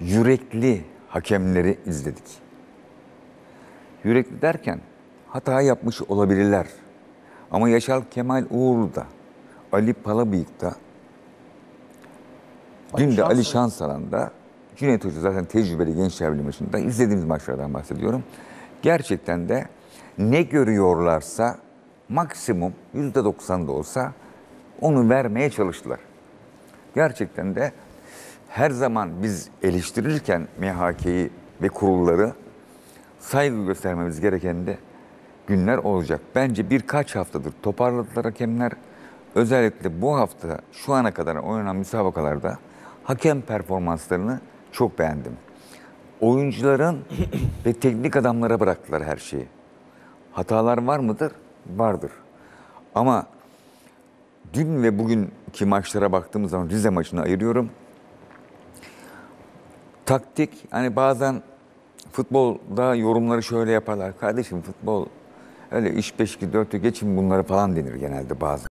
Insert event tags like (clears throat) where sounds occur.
yürekli hakemleri izledik. Yürekli derken hata yapmış olabilirler. Ama Yaşar Kemal Uğurlu da, Ali Palabıyık da, dün de Ali Şansalan'da, Cüneyt Hoca zaten tecrübeli Gençler Birliği maçında izlediğimiz maçlardan bahsediyorum. Gerçekten de ne görüyorlarsa maksimum %90 da olsa onu vermeye çalıştılar. Gerçekten de her zaman biz eleştirirken MHK'yi ve kurulları saygı göstermemiz gereken de günler olacak. Bence birkaç haftadır toparladılar hakemler. Özellikle bu hafta şu ana kadar oynanan müsabakalarda hakem performanslarını çok beğendim. Oyuncuların (clears throat) ve teknik adamlara bıraktılar her şeyi. Hatalar var mıdır? Vardır. Ama dün ve bugünkü maçlara baktığımız zaman Rize maçını ayırıyorum. Taktik hani bazen futbolda yorumları şöyle yaparlar. Kardeşim futbol öyle iş 5 2 4 geçin bunları falan denir genelde bazen.